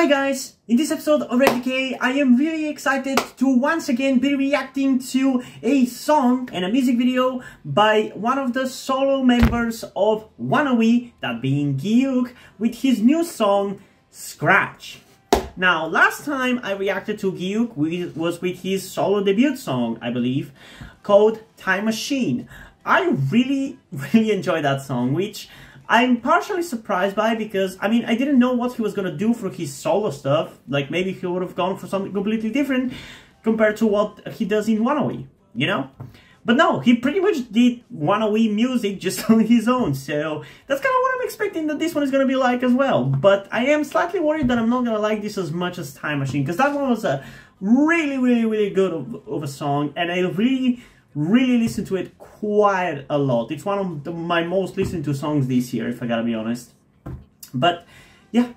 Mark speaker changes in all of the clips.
Speaker 1: Hi guys! In this episode of Rate the K, I am really excited to once again be reacting to a song and a music video by one of the solo members of ONEWE, that being Giuk, with his new song, Scratch. Now, last time I reacted to Giuk was with his solo debut song, I believe, called Time Machine. I really, really enjoyed that song, which I'm partially surprised by because, I mean, I didn't know what he was to do for his solo stuff. Like, maybe he would have gone for something completely different compared to what he does in ONEWE, you know? But no, he pretty much did ONEWE music just on his own, so that's kind of what I'm expecting that this one is going to be like as well. But I am slightly worried that I'm not going to like this as much as Time Machine, because that one was a really, really, really good of, of a song, and I really really listened to it quite a lot. It's one of the, my most listened to songs this year, if I gotta be honest. But yeah,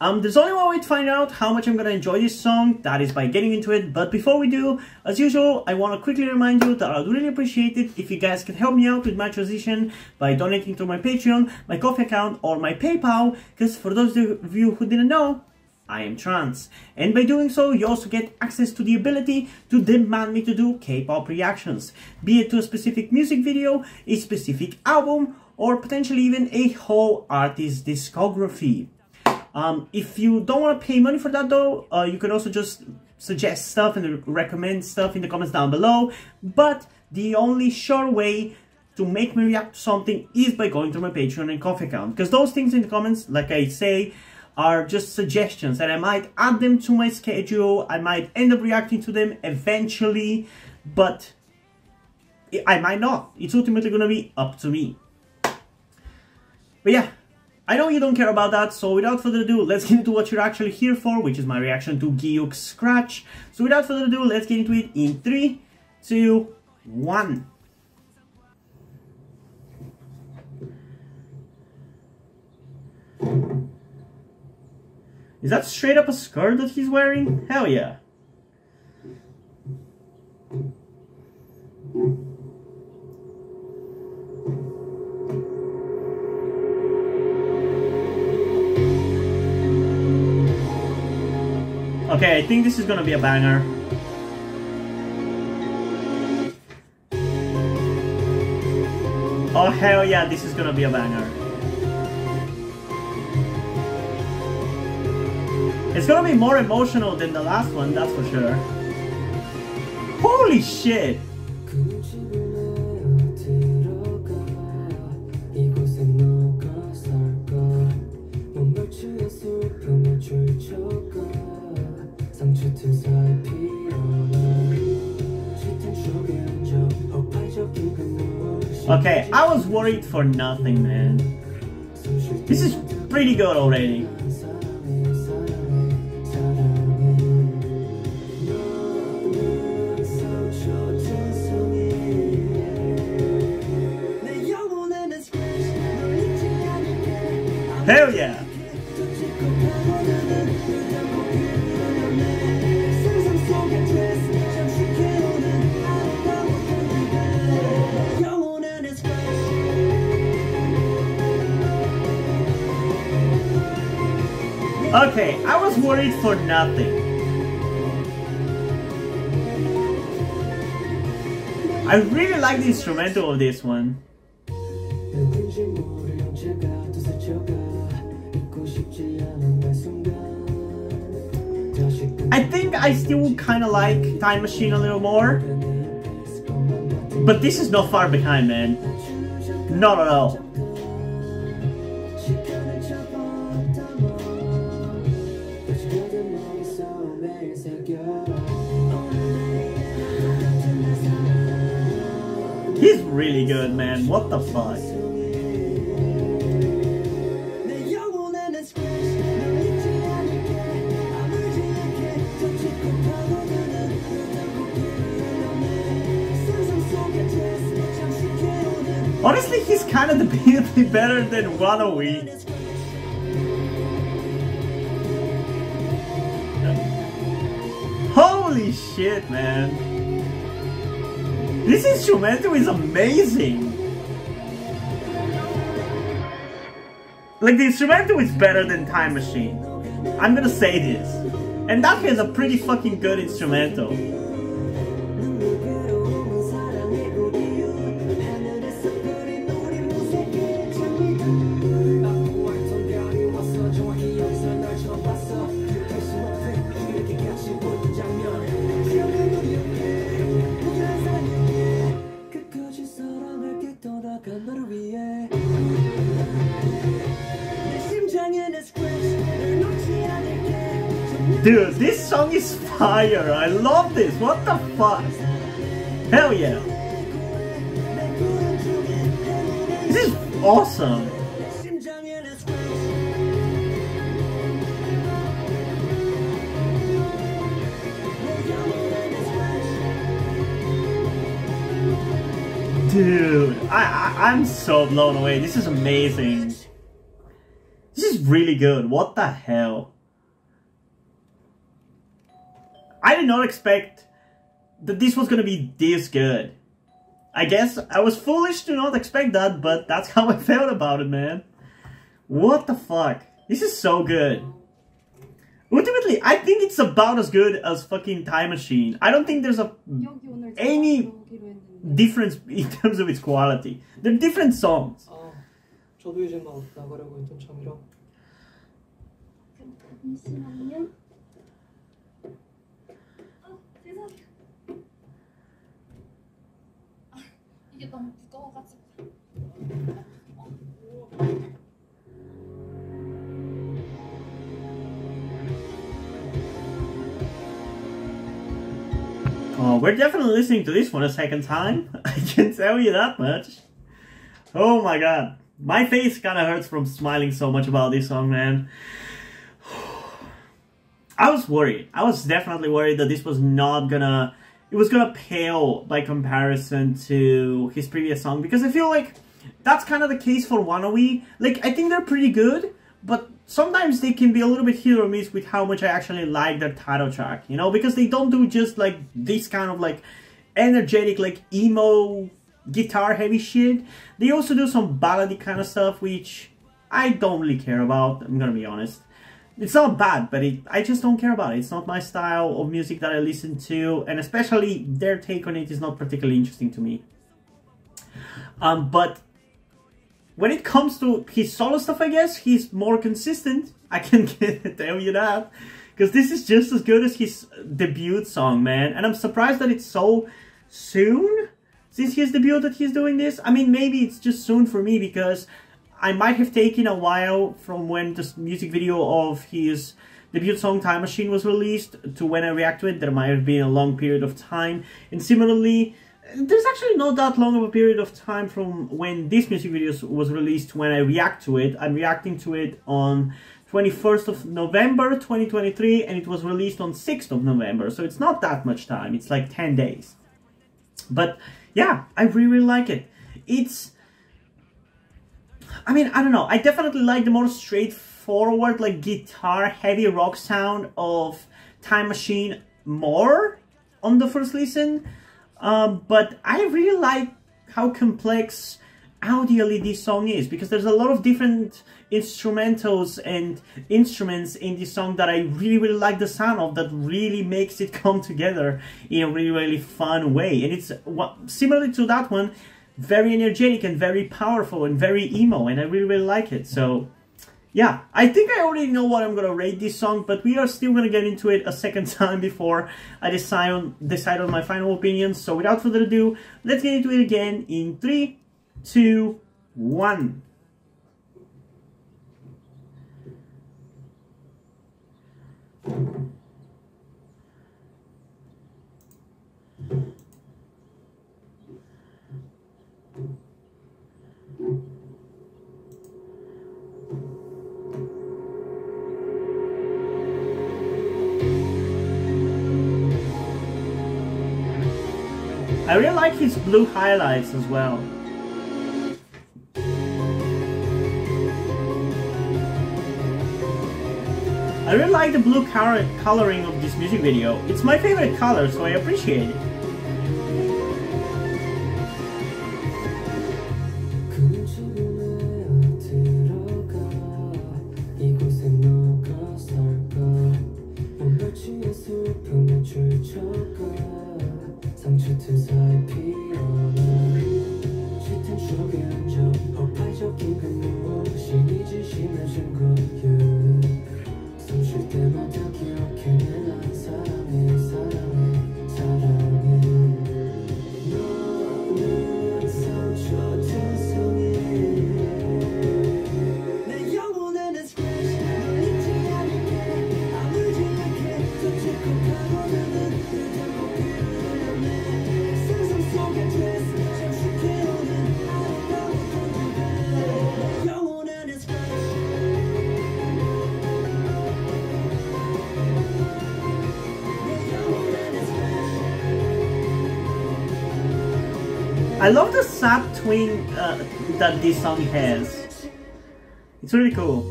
Speaker 1: um, there's only one way to find out how much I'm gonna enjoy this song, that is by getting into it. But before we do, as usual, I wanna quickly remind you that I'd really appreciate it if you guys could help me out with my transition by donating to my Patreon, my Ko-fi account, or my PayPal, because for those of you who didn't know, I am trans. And by doing so, you also get access to the ability to demand me to do K-pop reactions, be it to a specific music video, a specific album, or potentially even a whole artist discography. Um, if you don't want to pay money for that though, uh, you can also just suggest stuff and recommend stuff in the comments down below. But the only sure way to make me react to something is by going to my Patreon and Ko-fi account. Because those things in the comments, like I say, are just suggestions and I might add them to my schedule. I might end up reacting to them eventually, but I might not. It's ultimately going to be up to me. But yeah, I know you don't care about that, so without further ado, let's get into what you're actually here for, which is my reaction to Giuk's Scratch. So without further ado, let's get into it in 3, 2, 1. Is that straight up a skirt that he's wearing? Hell yeah. Okay, I think this is gonna be a banger. Oh hell yeah, this is gonna be a banger. It's gonna be more emotional than the last one, that's for sure. Holy shit! Okay, I was worried for nothing, man. This is pretty good already. Hell yeah! Okay, I was worried for nothing. I really like the instrumental of this one. I think I still kind of like Time Machine a little more. But this is not far behind, man. Not at all. He's really good, man. What the fuck? Honestly, he's kind of debatably better than ONEWE. Holy shit, man. This instrumental is amazing. Like, the instrumental is better than Time Machine. I'm gonna say this. And that has a pretty fucking good instrumental. Fire. I love this. What the fuck? Hell yeah. This is awesome. Dude, I, I I'm so blown away. This is amazing. This is really good. What the hell? I did not expect that this was gonna be this good. I guess I was foolish to not expect that, but that's how I felt about it, man. What the fuck? This is so good. Ultimately, I think it's about as good as fucking Time Machine. I don't think there's a any difference in terms of its quality. They're different songs.
Speaker 2: 아, 저도 이제 막 나가려고 했던 참이라
Speaker 3: 이게 너무 무거워가지고.
Speaker 1: Oh, we're definitely listening to this for a second time. I can tell you that much. Oh my god. My face kind of hurts from smiling so much about this song, man. I was worried. I was definitely worried that this was not gonna... it was gonna pale by comparison to his previous song because I feel like that's kind of the case for ONEWE. Like, I think they're pretty good, but sometimes they can be a little bit hit or miss with how much I actually like their title track, you know, because they don't do just like this kind of like energetic, like emo guitar heavy shit. They also do some ballady kind of stuff, which I don't really care about, I'm gonna be honest. It's not bad, but it, I just don't care about it. It's not my style of music that I listen to, and especially their take on it is not particularly interesting to me. Um, but when it comes to his solo stuff, I guess he's more consistent. I can tell you that. Because this is just as good as his debut song, man. And I'm surprised that it's so soon since his debut that he's doing this. I mean, maybe it's just soon for me because I might have taken a while from when the music video of his debut song Time Machine was released to when I react to it. There might have been a long period of time. And similarly, there's actually not that long of a period of time from when this music video was released to when I react to it. I'm reacting to it on 21st of November 2023 and it was released on 6th of November. So it's not that much time. It's like 10 days. But yeah, I really, really like it. It's I mean, I don't know. I definitely like the more straightforward, like guitar heavy rock sound of Time Machine more on the first listen. Um, but I really like how complex audially this song is because there's a lot of different instrumentals and instruments in this song that I really really like the sound of that really makes it come together in a really really fun way and it's similar to that one very energetic and very powerful and very emo and I really really like it so yeah I think I already know what I'm gonna rate this song but we are still gonna get into it a second time before I decide on decide on my final opinion. so without further ado let's get into it again in three two one I really like his blue highlights as well. I really like the blue color coloring of this music video. It's my favorite color, so I appreciate it.
Speaker 4: I love the sad twin uh, that this song has. It's really cool.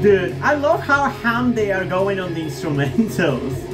Speaker 4: Dude, I love how ham they are going on the instrumentals.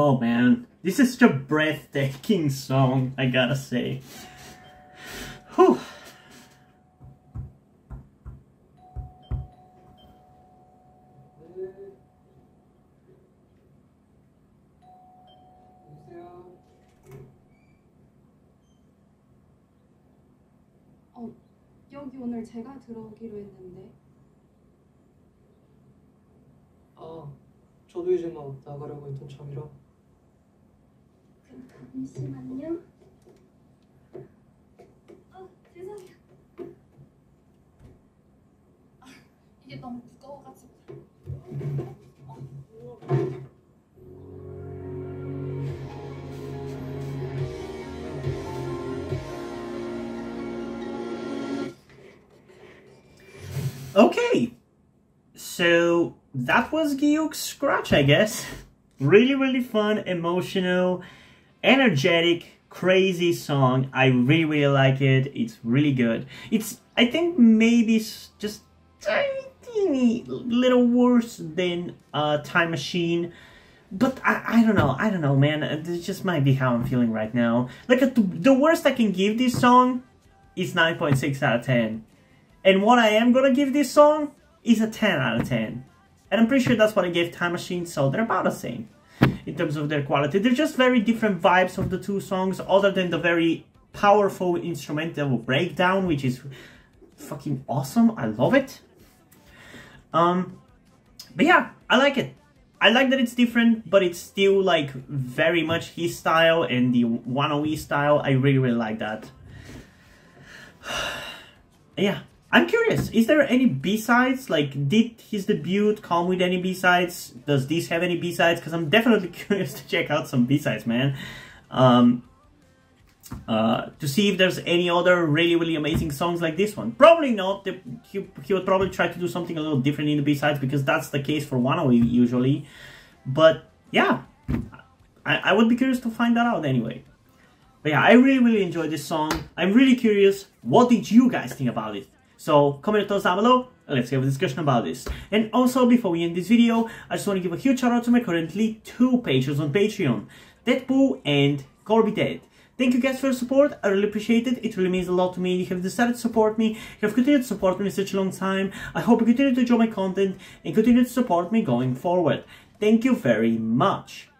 Speaker 4: Oh man, this is such a breathtaking song, I gotta say. Whew.
Speaker 3: 어, 여기 오늘 제가 들어오기로 했는데
Speaker 2: 아, 저도 이제 막 나가려고 했던 참이라.
Speaker 3: 잠시만요. 아, 죄송해요. 아, 이게 너무 무거워가지고.
Speaker 4: Okay, so that was Giuk's Scratch, I guess. Really, really fun, emotional, energetic, crazy song. I really, really like it. It's really good. It's, I think, maybe just tiny little worse than uh, Time Machine. But I, I don't know, I don't know, man. Uh, This just might be how I'm feeling right now. Like, uh, the worst I can give this song is 9.6 out of 10. And what I am gonna give this song is a 10 out of 10. And I'm pretty sure that's what I gave Time Machine, so they're about the same in terms of their quality. They're just very different vibes of the two songs, other than the very powerful instrumental breakdown, which is fucking awesome. I love it. Um, but yeah, I like it. I like that it's different, but it's still like very much his style and the ONEWE style. I really, really like that. yeah, I'm curious. Is there any B sides? Like, did his debut come with any B sides? Does this have any B sides? Because I'm definitely curious to check out some B sides, man.
Speaker 1: um, uh, to see if there's any other really really amazing songs like this one. Probably not. The, he, he would probably try to do something a little different in the B-sides because that's the case for one usually. But yeah, I, I would be curious to find that out anyway. But yeah, I really really enjoyed this song. I'm really curious, what did you guys think about it? So comment thoughts down below and let's have a discussion about this. And also before we end this video, I just want to give a huge shout out to my currently two patrons on Patreon, Deadpool and Corby Dead. Thank you guys for your support, I really appreciate it, it really means a lot to me, you have decided to support me, you have continued to support me such a long time, I hope you continue to enjoy my content and continue to support me going forward. Thank you very much.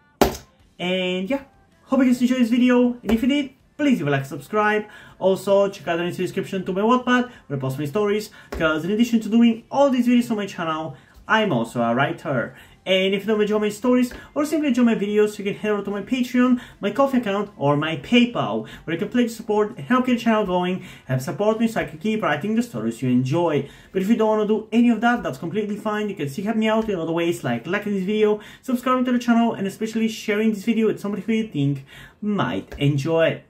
Speaker 1: And yeah, hope you guys enjoyed this video, and if you did, please leave a like subscribe. Also, check out the link in the description to my Wattpad, where I post my stories, because in addition to doing all these videos on my channel, I'm also a writer. And if you don't enjoy my stories or simply enjoy my videos, you can head over to my Patreon, my Ko-fi account, or my PayPal, where you can pledge support and help get the channel going, help support me so I can keep writing the stories you enjoy. But if you don't want to do any of that, that's completely fine. You can still help me out in other ways like liking this video, subscribing to the channel, and especially sharing this video with somebody who you think might enjoy it.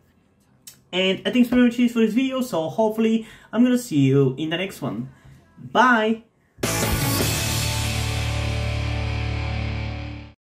Speaker 1: And I think it's pretty much it for this video, so hopefully I'm gonna see you in the next one. Bye!